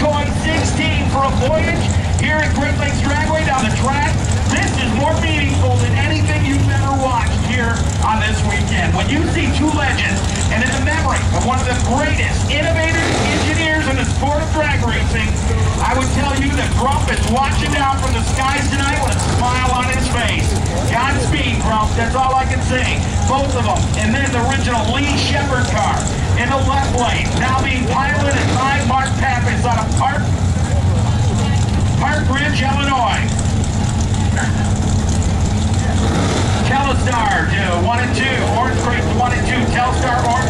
Choice 16 for a voyage here at Great Lakes Dragway down the track. This is more meaningful than anything you've ever watched here on this weekend. When you see two legends and in the memory of one of the greatest innovative engineers in the sport of drag racing, I would tell you that Grump is watching down from the skies tonight with a smile on his face. Godspeed, Grump. That's all I can say. Both of them. And then the original Lee Shepherd car in the left lane, now being piloted 1 and 2, Orange Creek 1 and 2, Telstar Orange